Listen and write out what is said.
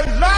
la